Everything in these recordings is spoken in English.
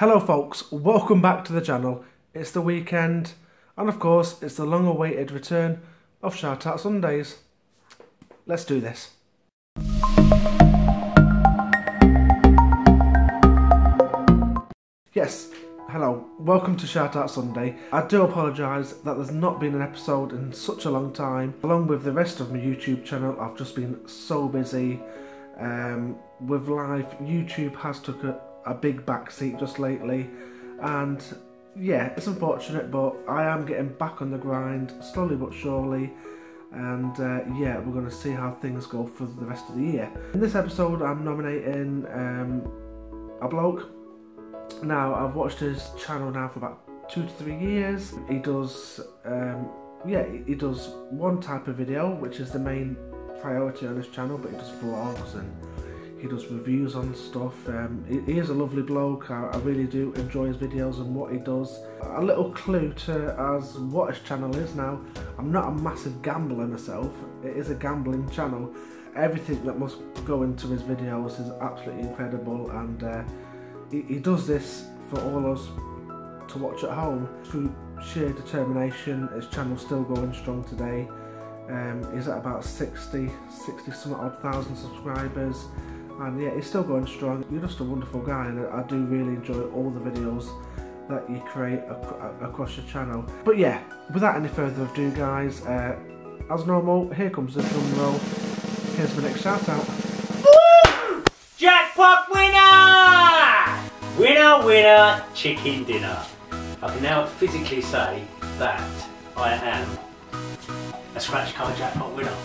Hello folks, welcome back to the channel. It's the weekend and of course it's the long awaited return of Shout Out Sundays. Let's do this. Yes, hello, welcome to Shout Out Sunday. I do apologise that there's not been an episode in such a long time. Along with the rest of my YouTube channel, I've just been so busy um, with life. YouTube has took a, a big backseat just lately, and yeah, it's unfortunate, but I am getting back on the grind slowly but surely. And uh, yeah, we're going to see how things go for the rest of the year. In this episode, I'm nominating um, a bloke now, I've watched his channel now for about two to three years. He does, um, yeah, he does one type of video, which is the main priority on his channel, but he does vlogs and he does reviews on stuff. Um, he, is a lovely bloke. I, I, really do enjoy his videos and what he does. A little clue to as what his channel is now. I'm not a massive gambler myself. It is a gambling channel. Everything that must go into his videos is absolutely incredible and. Uh, he, he does this for all us to watch at home through sheer determination. His channel's still going strong today. Um, he's at about 60, 60 some odd thousand subscribers and yeah he's still going strong. You're just a wonderful guy and I do really enjoy all the videos that you create ac across your channel. But yeah, without any further ado guys, uh, as normal, here comes the drum roll. Here's the next shout out. Jackpot winner! Winner, winner, chicken dinner. I can now physically say that I am a scratch card jackpot winner.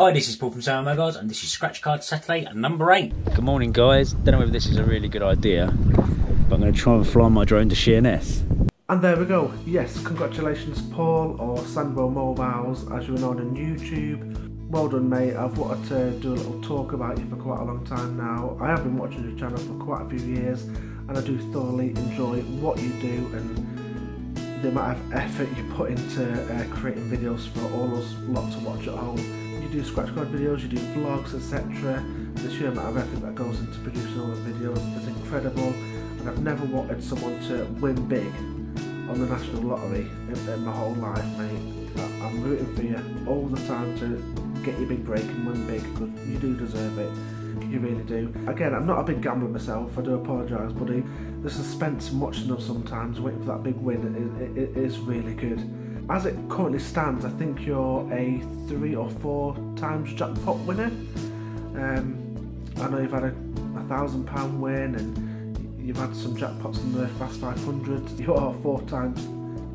Hi, this is Paul from Sandwell Mobiles and this is Scratch Card Saturday number 8. Good morning guys, don't know whether this is a really good idea, but I'm going to try and fly my drone to Sheerness. And there we go, yes, congratulations Paul or Sandwell Mobiles as you are known on YouTube well done mate, I've wanted to do a little talk about you for quite a long time now. I have been watching your channel for quite a few years and I do thoroughly enjoy what you do and the amount of effort you put into uh, creating videos for all us lot to watch at home. You do scratch card videos, you do vlogs etc. The sheer amount of effort that goes into producing all the videos is incredible and I've never wanted someone to win big on the national lottery in, in my whole life mate. I'm rooting for you all the time to get your big break and win big because you do deserve it. You really do. Again, I'm not a big gambler myself. I do apologise, buddy. The suspense in watching them sometimes, waiting for that big win, it, it is really good. As it currently stands, I think you're a three or four times jackpot winner. Um, I know you've had a, thousand pound win and you've had some jackpots in the Fast 500. You're a four times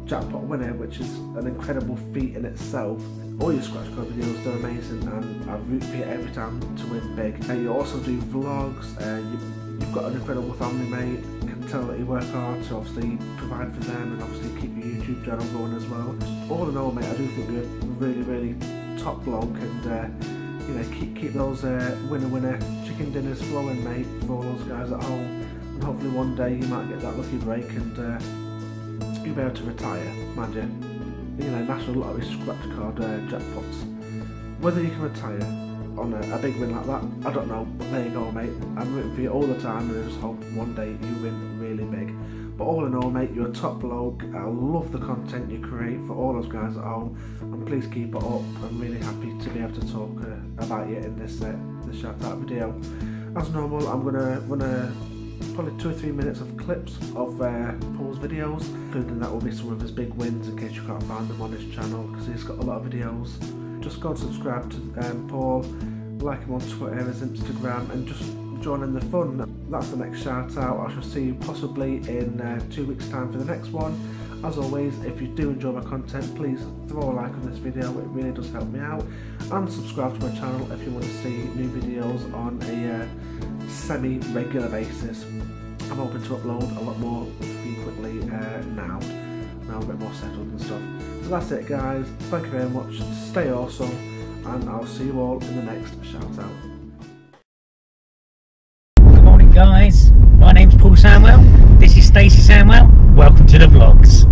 jackpot winner, which is an incredible feat in itself. All your scratch card videos, they're amazing and I root for you every time to win big. And you also do vlogs, uh, you, have got an incredible family mate, tell that you work hard to obviously provide for them and obviously keep your YouTube channel going as well. All in all mate, I do think you're really, really top bloke and uh, you know, keep keep those uh, winner winner chicken dinners flowing mate for all those guys at home and hopefully one day you might get that lucky break and uh, you'll be able to retire, imagine you know, National Lottery scratch card uh, jackpots. Whether you can retire on a, a, big win like that, I don't know, but there you go, mate. I'm rooting for you all the time and I just hope one day you win really big. But all in all, mate, you're a top bloke. I love the content you create for all those guys at home, and please keep it up. I'm really happy to be able to talk uh, about you in this uh, this shout out video. As normal, I'm gonna run a probably two or three minutes of clips of uh, Paul's videos, including that will be some of his big wins in case you can't find them on his channel because he's got a lot of videos. Just go and subscribe to um, Paul, like him on Twitter, his Instagram, and just join in the fun. That's the next shout out. I shall see you possibly in uh, two weeks' time for the next one. As always, if you do enjoy my content, please throw a like on this video, it really does help me out. And subscribe to my channel if you want to see new videos on a uh, semi-regular basis. I'm hoping to upload a lot more frequently uh, now. Now a bit more settled and stuff. So that's it guys, thank you very much, stay awesome, and I'll see you all in the next shout out. Guys, my name's Paul Sandwell, this is Stacey Sandwell, welcome to the vlogs.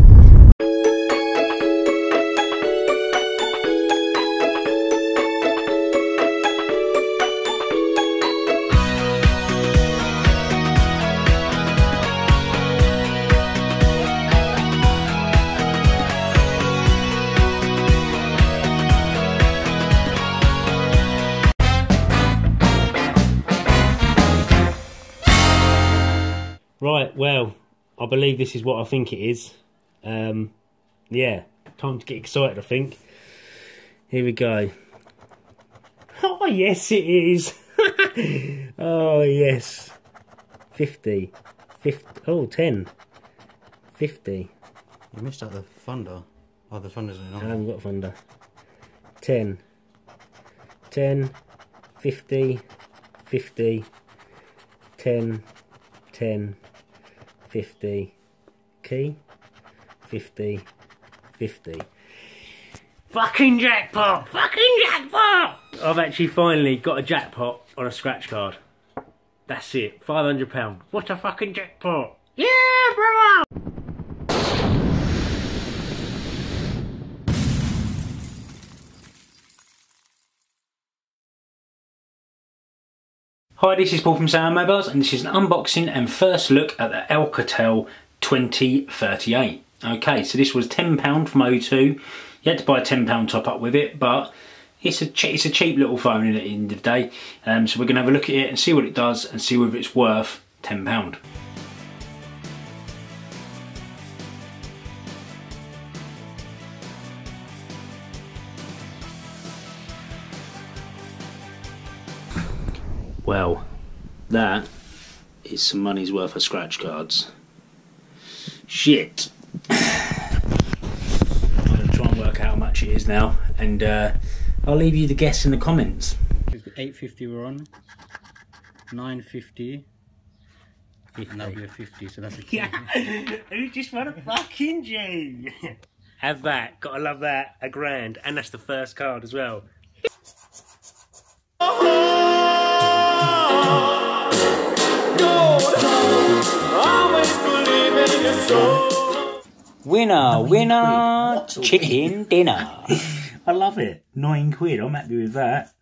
Right, well, I believe this is what I think it is. Um, yeah, time to get excited, I think. Here we go. Oh, yes, it is. oh, yes. 50. 50. Oh, 10. 50. You missed out the thunder. Oh, the thunder's in I haven't got thunder. 10. 10. 50. 50. 10. 10. 50. Key. 50. 50. Fucking jackpot! Fucking jackpot! I've actually finally got a jackpot on a scratch card. That's it. £500. What a fucking jackpot! Yeah, bro! Hi, this is Paul from Sandwell Mobiles, and this is an unboxing and first look at the Alcatel 2038. Okay, so this was £10 from O2. You had to buy a £10 top up with it, but it's a, it's a cheap little phone at the end of the day. Um, so we're going to have a look at it and see what it does and see whether it's worth £10. Well, that is some money's worth of scratch cards. Shit. I'm going to try and work out how much it is now, and uh, I'll leave you the guess in the comments. 850 we're on. 950. And that'll be a 50, so that's a Yeah, who just won a fucking G? Have that, gotta love that, a grand, and that's the first card as well. Winner, winner, chicken dinner. I love it. Nine quid, I'm happy with that.